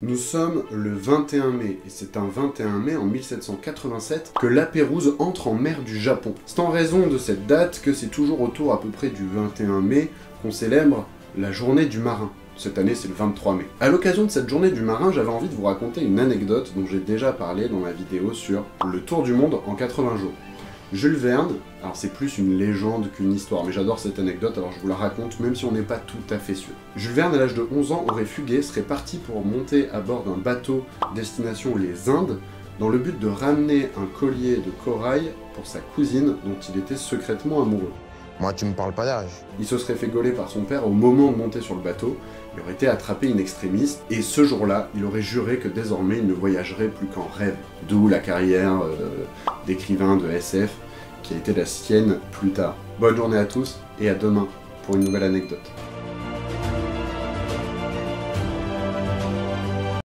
Nous sommes le 21 mai, et c'est un 21 mai en 1787 que la Pérouse entre en mer du Japon. C'est en raison de cette date que c'est toujours autour à peu près du 21 mai qu'on célèbre la journée du marin. Cette année, c'est le 23 mai. À l'occasion de cette journée du marin, j'avais envie de vous raconter une anecdote dont j'ai déjà parlé dans ma vidéo sur le tour du monde en 80 jours. Jules Verne, alors c'est plus une légende qu'une histoire, mais j'adore cette anecdote, alors je vous la raconte même si on n'est pas tout à fait sûr. Jules Verne, à l'âge de 11 ans, aurait fugué, serait parti pour monter à bord d'un bateau destination les Indes, dans le but de ramener un collier de corail pour sa cousine dont il était secrètement amoureux. Moi, tu me parles pas d'âge. Il se serait fait gauler par son père au moment de monter sur le bateau, il aurait été attrapé in extremis, et ce jour-là, il aurait juré que désormais il ne voyagerait plus qu'en rêve. D'où la carrière euh, d'écrivain de SF qui a été la sienne plus tard. Bonne journée à tous, et à demain pour une nouvelle anecdote.